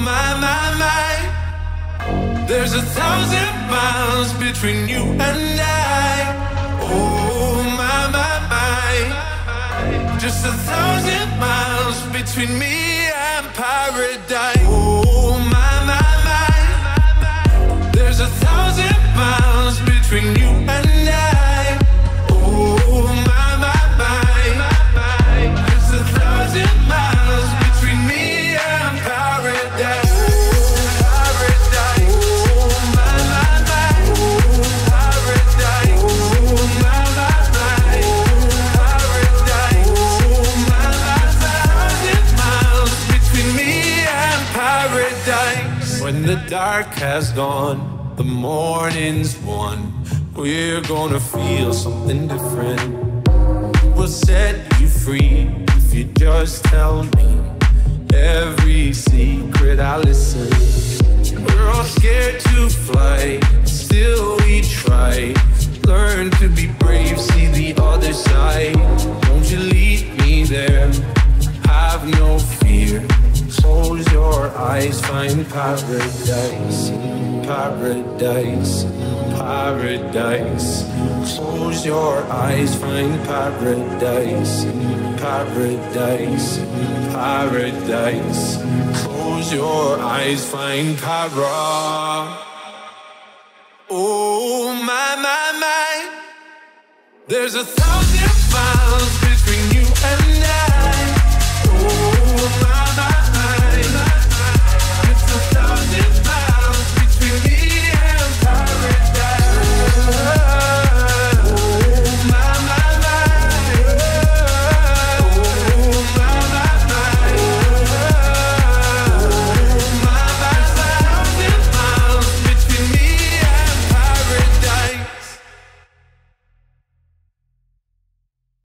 my, my, my. There's a thousand miles between you and I. Oh, my, my, my. Just a thousand miles between me and paradise. When the dark has gone, the morning's won. We're gonna feel something different. We'll set you free if you just tell me every secret I listen. We're all scared to fly, eyes, find paradise, paradise, paradise. Close your eyes, find paradise, paradise, paradise. Close your eyes, find para. Oh my my my. There's a thousand miles between you and I.